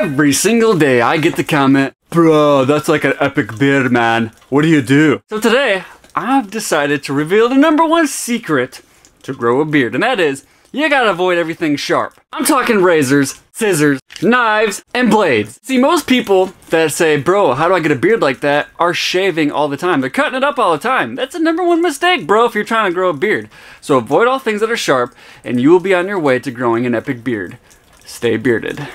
Every single day I get the comment, Bro, that's like an epic beard, man. What do you do? So today, I've decided to reveal the number one secret to grow a beard, and that is you gotta avoid everything sharp. I'm talking razors, scissors, knives, and blades. See, most people that say, bro, how do I get a beard like that, are shaving all the time. They're cutting it up all the time. That's the number one mistake, bro, if you're trying to grow a beard. So avoid all things that are sharp, and you will be on your way to growing an epic beard. Stay bearded.